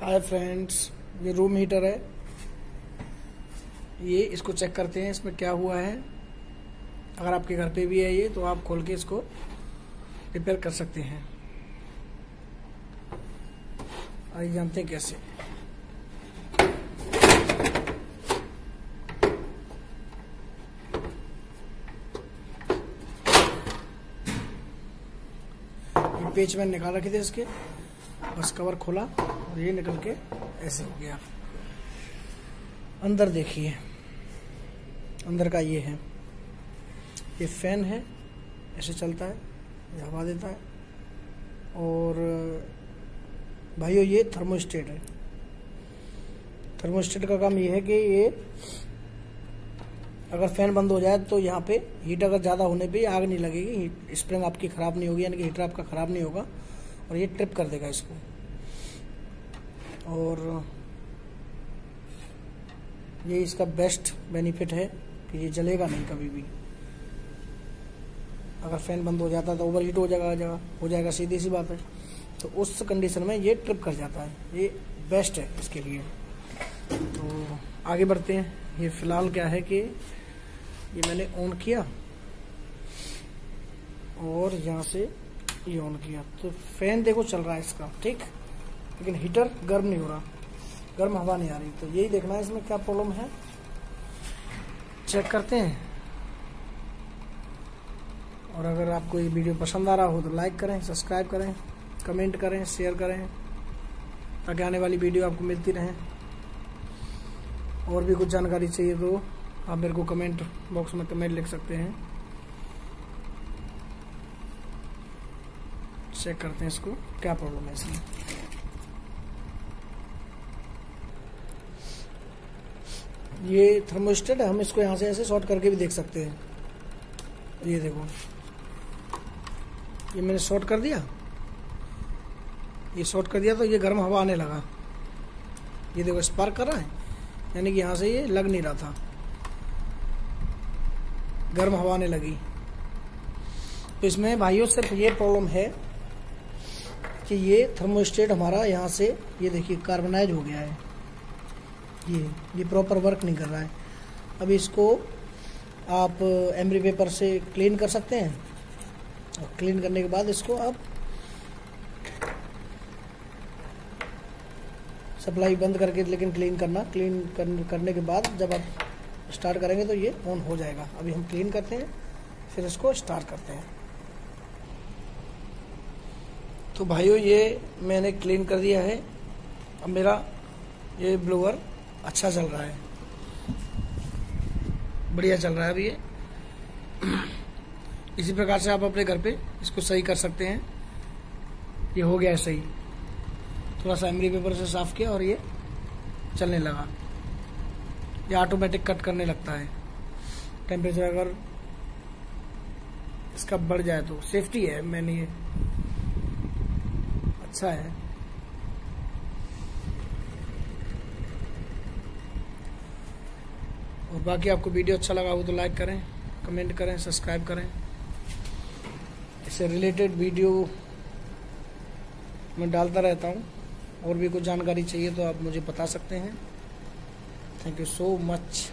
हाय friends ये room heater है। ये इसको चेक करते हैं, इसमें क्या हुआ है। अगर आपके घर पे भी है ये तो आप खोल के इसको रिपेयर कर सकते हैं। आइए जानते हैं कैसे। पेच मैंने निकाल रखे थे इसके। बस कवर खोला और ये निकल के ऐसे हो गया। अंदर देखिए। अंदर का ये है। ये फ़ैन है। ऐसे चलता है ये हवा देता है। और, भाइयों, ये थर्मोस्टेट है। थर्मोस्टेट का काम ये है कि ये अगर फ़ैन बंद हो जाए तो यहाँ पे हीट अगर ज़्यादा होने पे आग नहीं लगेगी स्प्रिंग आपकी ख़राब नहीं होगी, यानी कि हीटर आपका ख़राब नहीं होगा। और ये ट्रिप कर देगा इसको। और ये इसका बेस्ट बेनिफिट है कि ये जलेगा नहीं कभी भी। अगर फ़ैन बंद हो जाता है तो ओवर हीट हो जाएगा हो जाएगा सीधी सी बात है। तो उस कंडीशन में ये ट्रिप कर जाता है। ये बेस्ट है इसके लिए। तो आगे बढ़ते हैं। ये फ़िलहाल क्या है कि ये मैंने ऑन किया। और यहाँ से ये ऑन किया। तो फ़ैन देखो चल रहा है इसका, ठीक? लेकिन हीटर गर्म नहीं हो रहा। गर्म हवा नहीं आ रही। तो यही देखना है इसमें क्या प्रॉब्लम है। चेक करते हैं। और अगर आपको ये वीडियो पसंद आ रहा हो तो लाइक करें सब्सक्राइब करें कमेंट करें शेयर करें। ताकि आने वाली वीडियो आपको मिलती रहे। और भी कुछ जानकारी चाहिए तो आप मेरे को कमेंट बॉक्स में कमेंट लिख सकते हैं। चेक करते हैं इसको, क्या प्रॉब्लम है इसमें? ये थर्मोस्टेट है, हम इसको यहाँ से ऐसे शॉर्ट करके भी देख सकते हैं। ये देखो। ये मैंने शॉर्ट कर दिया? ये शॉर्ट कर दिया तो ये गर्म हवा आने लगा। ये देखो स्पार्क कर रहा है? यानी कि यहाँ से ये लग नहीं रहा था। गर्म हवा आने लगी। तो इसमें भाइयों, सिर्फ़ ये प्रॉब्लम है कि ये थर्मोस्टेट हमारा यहाँ से, ये देखिए कार्बनाइज हो गया है। ये ये प्रॉपर वर्क नहीं कर रहा है। अब इसको आप एमरी पेपर से क्लीन कर सकते हैं। और क्लीन करने के बाद इसको आप सप्लाई बंद करके, लेकिन क्लीन करना क्लीन करने के बाद जब आप स्टार्ट करेंगे तो ये ऑन हो जाएगा। अभी हम क्लीन करते हैं, फिर इसको स्टार्ट करते हैं। तो भाइयों, ये मैंने क्लीन कर दिया है। अब मेरा ये ब्लोअर अच्छा चल रहा है। बढ़िया चल रहा है अभी ये। इसी प्रकार से आप अपने घर पे इसको सही कर सकते हैं। ये हो गया है सही। थोड़ा सा एमरी पेपर से साफ़ किया और ये चलने लगा। ये ऑटोमेटिक कट करने लगता है। टेम्परेचर अगर इसका बढ़ जाए तो सेफ्टी है, मैंने ये अच्छा है। और बाकी आपको वीडियो अच्छा लगा हो तो लाइक करें कमेंट करें सब्सक्राइब करें। इससे रिलेटेड वीडियो मैं डालता रहता हूँ। और भी कुछ जानकारी चाहिए तो आप मुझे बता सकते हैं। Thank you so much